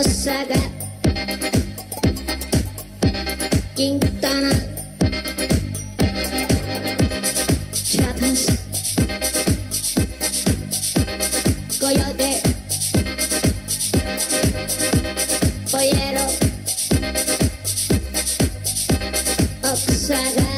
おさが。銀だなャパンスご用で。ボエロ奥さが。